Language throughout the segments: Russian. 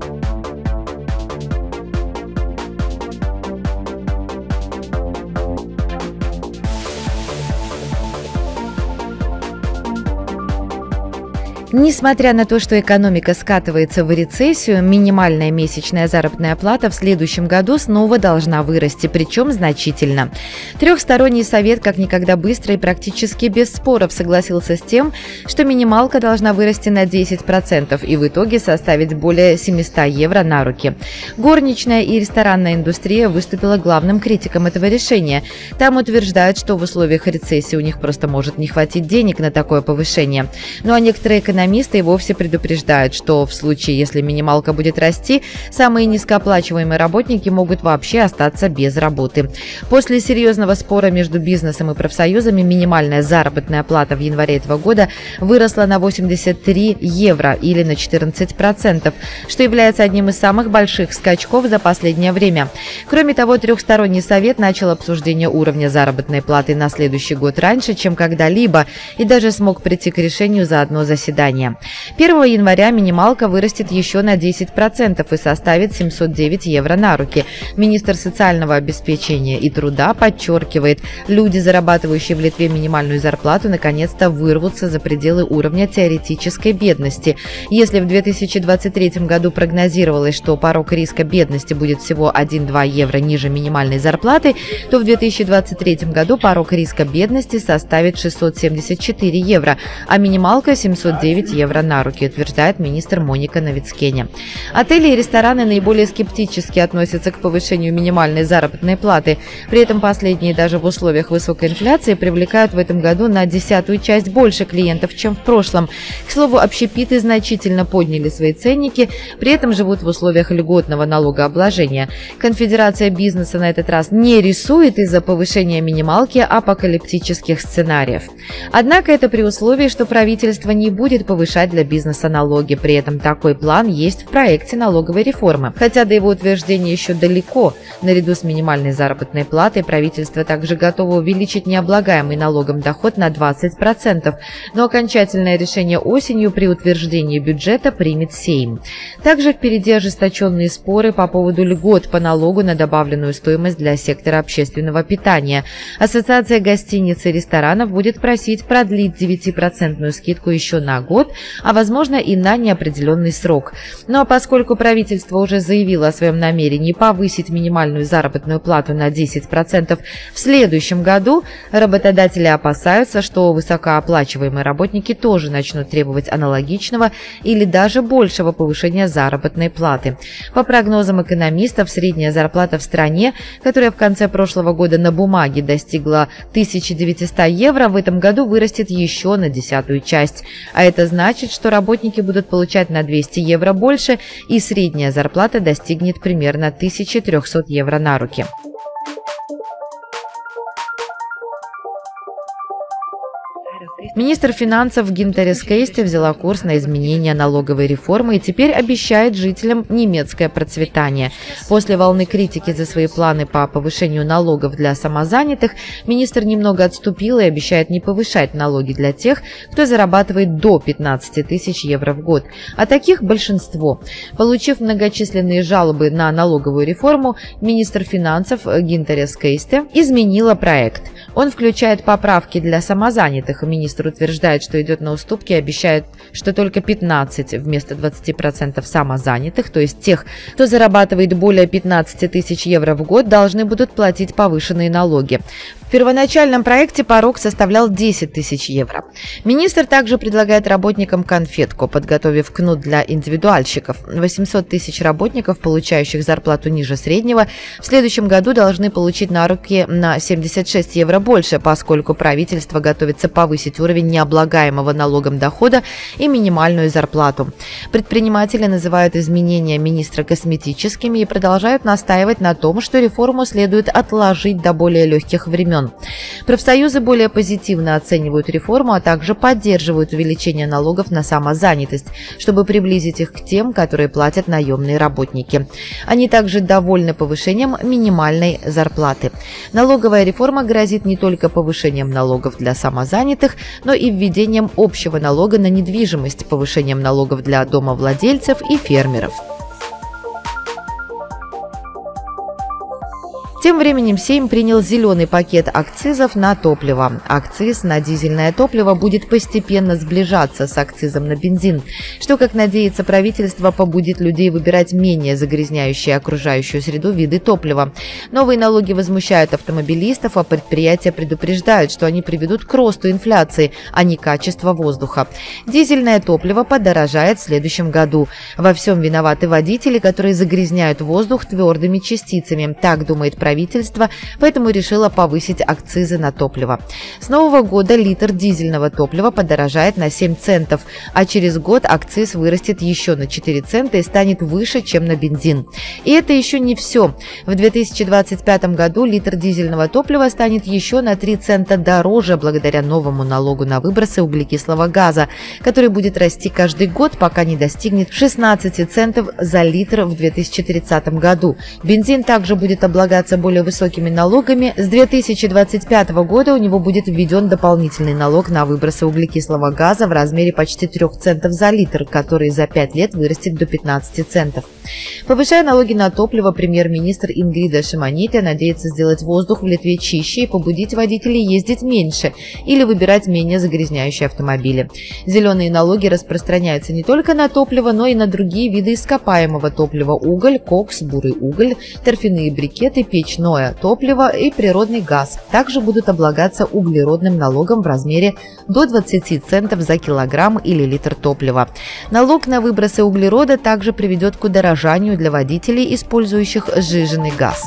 Thank you Несмотря на то, что экономика скатывается в рецессию, минимальная месячная заработная плата в следующем году снова должна вырасти, причем значительно. Трехсторонний совет как никогда быстро и практически без споров согласился с тем, что минималка должна вырасти на 10% и в итоге составить более 700 евро на руки. Горничная и ресторанная индустрия выступила главным критиком этого решения. Там утверждают, что в условиях рецессии у них просто может не хватить денег на такое повышение. Ну а некоторые экономисты экономисты и вовсе предупреждают, что в случае, если минималка будет расти, самые низкооплачиваемые работники могут вообще остаться без работы. После серьезного спора между бизнесом и профсоюзами минимальная заработная плата в январе этого года выросла на 83 евро или на 14%, что является одним из самых больших скачков за последнее время. Кроме того, трехсторонний совет начал обсуждение уровня заработной платы на следующий год раньше, чем когда-либо, и даже смог прийти к решению за одно заседание питания. 1 января минималка вырастет еще на 10% и составит 709 евро на руки. Министр социального обеспечения и труда подчеркивает, люди, зарабатывающие в Литве минимальную зарплату, наконец-то вырвутся за пределы уровня теоретической бедности. Если в 2023 году прогнозировалось, что порог риска бедности будет всего 1-2 евро ниже минимальной зарплаты, то в 2023 году порог риска бедности составит 674 евро, а минималка 709 9 евро на руки, утверждает министр Моника Новицкене. Отели и рестораны наиболее скептически относятся к повышению минимальной заработной платы. При этом последние даже в условиях высокой инфляции привлекают в этом году на десятую часть больше клиентов, чем в прошлом. К слову, общепиты значительно подняли свои ценники, при этом живут в условиях льготного налогообложения. Конфедерация бизнеса на этот раз не рисует из-за повышения минималки апокалиптических сценариев. Однако это при условии, что правительство не будет повышать для бизнеса налоги. При этом такой план есть в проекте налоговой реформы. Хотя до его утверждения еще далеко. Наряду с минимальной заработной платой правительство также готово увеличить необлагаемый налогом доход на 20%. Но окончательное решение осенью при утверждении бюджета примет Сейм. Также впереди ожесточенные споры по поводу льгот по налогу на добавленную стоимость для сектора общественного питания. Ассоциация гостиниц и ресторанов будет просить продлить 9% скидку еще на год, год, а возможно и на неопределенный срок. Ну а поскольку правительство уже заявило о своем намерении повысить минимальную заработную плату на 10% в следующем году, работодатели опасаются, что высокооплачиваемые работники тоже начнут требовать аналогичного или даже большего повышения заработной платы. По прогнозам экономистов, средняя зарплата в стране, которая в конце прошлого года на бумаге достигла 1900 евро, в этом году вырастет еще на десятую часть. А это значит, что работники будут получать на 200 евро больше и средняя зарплата достигнет примерно 1300 евро на руки. Министр финансов Гинтерис Кейсте взяла курс на изменение налоговой реформы и теперь обещает жителям немецкое процветание. После волны критики за свои планы по повышению налогов для самозанятых, министр немного отступил и обещает не повышать налоги для тех, кто зарабатывает до 15 тысяч евро в год. А таких большинство. Получив многочисленные жалобы на налоговую реформу, министр финансов Гинтерис Кейсте изменила проект. Он включает поправки для самозанятых. Министр утверждает, что идет на уступки и обещает, что только 15 вместо 20% самозанятых, то есть тех, кто зарабатывает более 15 тысяч евро в год, должны будут платить повышенные налоги. В первоначальном проекте порог составлял 10 тысяч евро. Министр также предлагает работникам конфетку, подготовив кнут для индивидуальщиков. 800 тысяч работников, получающих зарплату ниже среднего, в следующем году должны получить на руки на 76 евро больше, поскольку правительство готовится повысить уровень необлагаемого налогом дохода и минимальную зарплату. Предприниматели называют изменения министра косметическими и продолжают настаивать на том, что реформу следует отложить до более легких времен. Профсоюзы более позитивно оценивают реформу, а также поддерживают увеличение налогов на самозанятость, чтобы приблизить их к тем, которые платят наемные работники. Они также довольны повышением минимальной зарплаты. Налоговая реформа грозит не только повышением налогов для самозанятых, но и введением общего налога на недвижимость, повышением налогов для домовладельцев и фермеров. Тем временем Сейм принял зеленый пакет акцизов на топливо. Акциз на дизельное топливо будет постепенно сближаться с акцизом на бензин, что, как надеется правительство, побудит людей выбирать менее загрязняющие окружающую среду виды топлива. Новые налоги возмущают автомобилистов, а предприятия предупреждают, что они приведут к росту инфляции, а не качества воздуха. Дизельное топливо подорожает в следующем году. Во всем виноваты водители, которые загрязняют воздух твердыми частицами. Так думает правительство правительство, поэтому решило повысить акцизы на топливо. С нового года литр дизельного топлива подорожает на 7 центов, а через год акциз вырастет еще на 4 цента и станет выше, чем на бензин. И это еще не все. В 2025 году литр дизельного топлива станет еще на 3 цента дороже благодаря новому налогу на выбросы углекислого газа, который будет расти каждый год, пока не достигнет 16 центов за литр в 2030 году. Бензин также будет облагаться более высокими налогами, с 2025 года у него будет введен дополнительный налог на выбросы углекислого газа в размере почти 3 центов за литр, который за 5 лет вырастет до 15 центов. Повышая налоги на топливо, премьер-министр Ингрида Шимонити надеется сделать воздух в Литве чище и побудить водителей ездить меньше или выбирать менее загрязняющие автомобили. Зеленые налоги распространяются не только на топливо, но и на другие виды ископаемого топлива – уголь, кокс, бурый уголь, торфяные брикеты, печное топливо и природный газ. Также будут облагаться углеродным налогом в размере до 20 центов за килограмм или литр топлива. Налог на выбросы углерода также приведет к удорожанию для водителей, использующих сжиженный газ.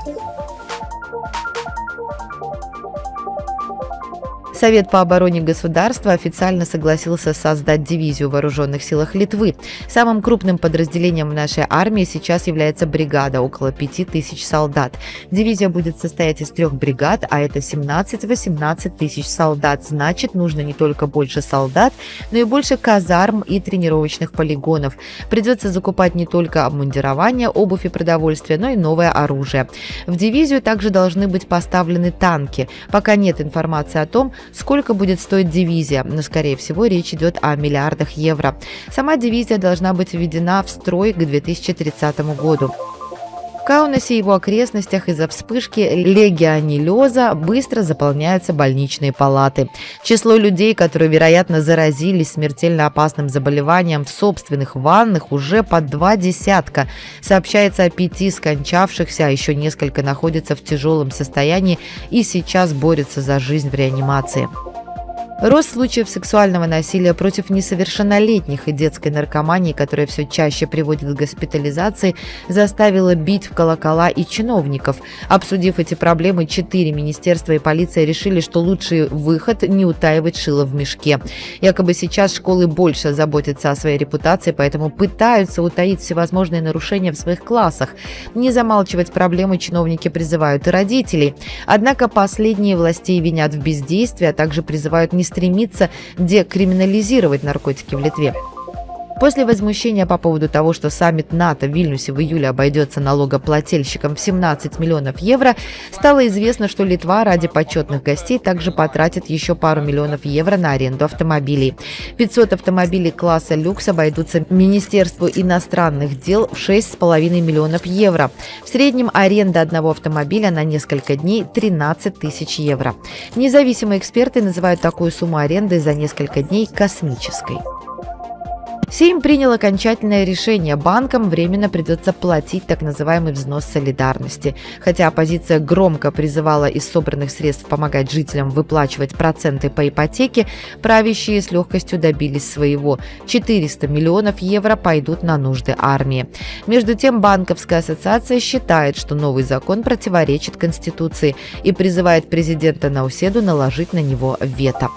Совет по обороне государства официально согласился создать дивизию в вооруженных силах Литвы. Самым крупным подразделением нашей армии сейчас является бригада, около 5000 солдат. Дивизия будет состоять из трех бригад, а это 17-18 тысяч солдат. Значит, нужно не только больше солдат, но и больше казарм и тренировочных полигонов. Придется закупать не только обмундирование, обувь и продовольствие, но и новое оружие. В дивизию также должны быть поставлены танки. Пока нет информации о том, сколько будет стоить дивизия, но, скорее всего, речь идет о миллиардах евро. Сама дивизия должна быть введена в строй к 2030 году. В Каунасе и его окрестностях из-за вспышки легионеллеза быстро заполняются больничные палаты. Число людей, которые, вероятно, заразились смертельно опасным заболеванием в собственных ваннах, уже под два десятка. Сообщается о пяти скончавшихся, а еще несколько находятся в тяжелом состоянии и сейчас борются за жизнь в реанимации. Рост случаев сексуального насилия против несовершеннолетних и детской наркомании, которая все чаще приводит к госпитализации, заставила бить в колокола и чиновников. Обсудив эти проблемы, четыре министерства и полиция решили, что лучший выход – не утаивать шило в мешке. Якобы сейчас школы больше заботятся о своей репутации, поэтому пытаются утаить всевозможные нарушения в своих классах. Не замалчивать проблемы чиновники призывают и родителей. Однако последние властей винят в бездействии, а также призывают не стремится декриминализировать наркотики в Литве. После возмущения по поводу того, что саммит НАТО в Вильнюсе в июле обойдется налогоплательщикам в 17 миллионов евро, стало известно, что Литва ради почетных гостей также потратит еще пару миллионов евро на аренду автомобилей. 500 автомобилей класса люкс обойдутся Министерству иностранных дел в 6,5 миллионов евро. В среднем аренда одного автомобиля на несколько дней 13 тысяч евро. Независимые эксперты называют такую сумму аренды за несколько дней космической. Сейм принял окончательное решение. Банкам временно придется платить так называемый взнос солидарности. Хотя оппозиция громко призывала из собранных средств помогать жителям выплачивать проценты по ипотеке, правящие с легкостью добились своего. 400 миллионов евро пойдут на нужды армии. Между тем, Банковская ассоциация считает, что новый закон противоречит Конституции и призывает президента Науседу наложить на него вето.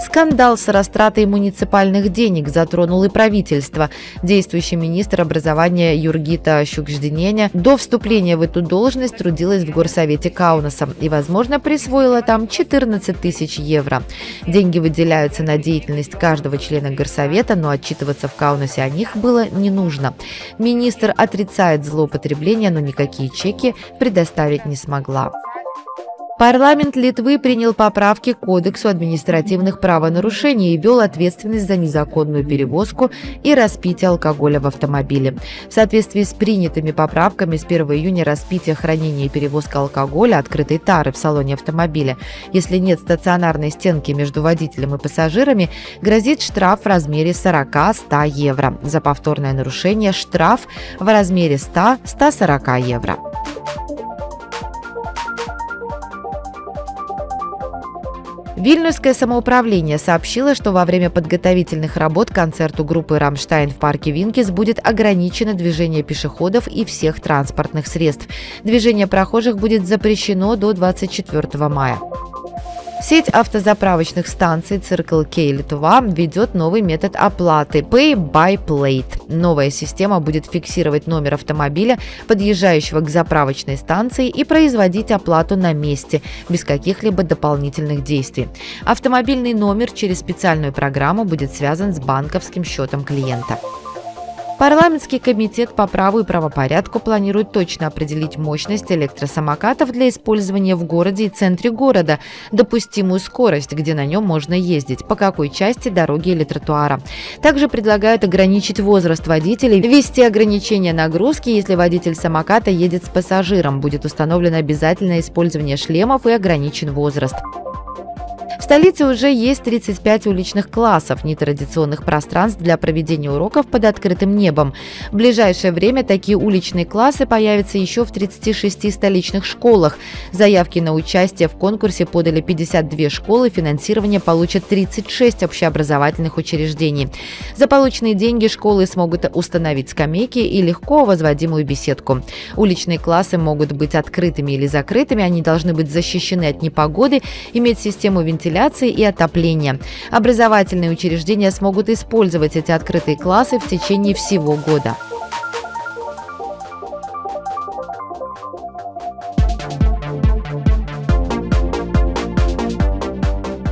Скандал с растратой муниципальных денег затронул и правительство. Действующий министр образования Юргита Щукждененя до вступления в эту должность трудилась в горсовете Каунаса и, возможно, присвоила там 14 тысяч евро. Деньги выделяются на деятельность каждого члена горсовета, но отчитываться в Каунасе о них было не нужно. Министр отрицает злоупотребление, но никакие чеки предоставить не смогла. Парламент Литвы принял поправки к Кодексу административных правонарушений и ввел ответственность за незаконную перевозку и распитие алкоголя в автомобиле. В соответствии с принятыми поправками с 1 июня распитие, хранение и перевозка алкоголя открытой тары в салоне автомобиля, если нет стационарной стенки между водителем и пассажирами, грозит штраф в размере 40-100 евро. За повторное нарушение штраф в размере 100-140 евро. Вильнюсское самоуправление сообщило, что во время подготовительных работ к концерту группы «Рамштайн» в парке Вингис будет ограничено движение пешеходов и всех транспортных средств. Движение прохожих будет запрещено до 24 мая. Сеть автозаправочных станций Circle K Литва ведет новый метод оплаты Pay by Plate. Новая система будет фиксировать номер автомобиля, подъезжающего к заправочной станции, и производить оплату на месте, без каких-либо дополнительных действий. Автомобильный номер через специальную программу будет связан с банковским счетом клиента. Парламентский комитет по праву и правопорядку планирует точно определить мощность электросамокатов для использования в городе и центре города, допустимую скорость, где на нем можно ездить, по какой части дороги или тротуара. Также предлагают ограничить возраст водителей, ввести ограничение нагрузки, если водитель самоката едет с пассажиром, будет установлено обязательное использование шлемов и ограничен возраст. В столице уже есть 35 уличных классов, нетрадиционных пространств для проведения уроков под открытым небом. В ближайшее время такие уличные классы появятся еще в 36 столичных школах. Заявки на участие в конкурсе подали 52 школы, финансирование получат 36 общеобразовательных учреждений. За полученные деньги школы смогут установить скамейки и легко возводимую беседку. Уличные классы могут быть открытыми или закрытыми, они должны быть защищены от непогоды, иметь систему вентиляции вентиляции и отопления. Образовательные учреждения смогут использовать эти открытые классы в течение всего года.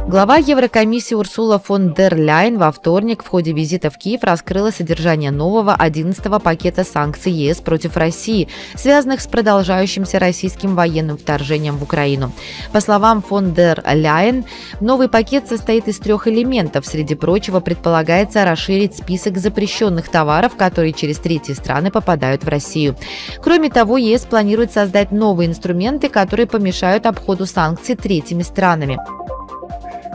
Глава Еврокомиссии Урсула фон дер Ляйн во вторник в ходе визита в Киев раскрыла содержание нового 11-го пакета санкций ЕС против России, связанных с продолжающимся российским военным вторжением в Украину. По словам фон дер Ляйн, новый пакет состоит из трех элементов. Среди прочего, предполагается расширить список запрещенных товаров, которые через третьи страны попадают в Россию. Кроме того, ЕС планирует создать новые инструменты, которые помешают обходу санкций третьими странами.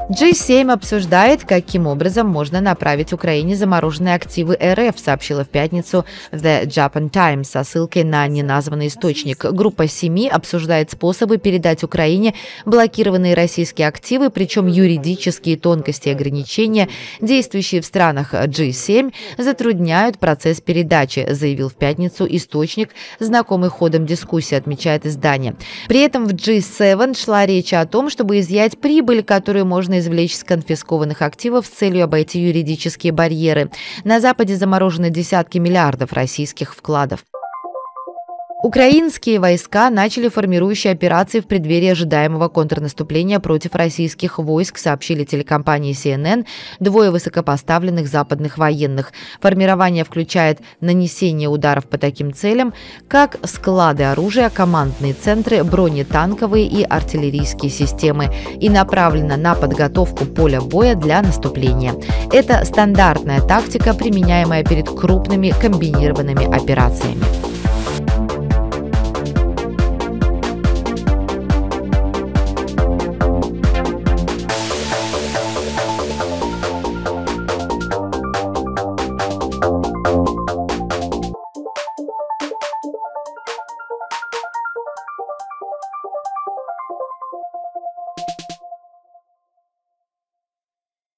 G7 обсуждает, каким образом можно направить Украине замороженные активы РФ, сообщила в пятницу The Japan Times со ссылкой на неназванный источник. Группа семи обсуждает способы передать Украине блокированные российские активы, причем юридические тонкости ограничения, действующие в странах G7, затрудняют процесс передачи, заявил в пятницу источник, знакомый ходом дискуссии, отмечает издание. При этом в G7 шла речь о том, чтобы изъять прибыль, которую можно можно извлечь с конфискованных активов с целью обойти юридические барьеры. На Западе заморожены десятки миллиардов российских вкладов. Украинские войска начали формирующие операции в преддверии ожидаемого контрнаступления против российских войск, сообщили телекомпании CNN двое высокопоставленных западных военных. Формирование включает нанесение ударов по таким целям, как склады оружия, командные центры, бронетанковые и артиллерийские системы и направлено на подготовку поля боя для наступления. Это стандартная тактика, применяемая перед крупными комбинированными операциями.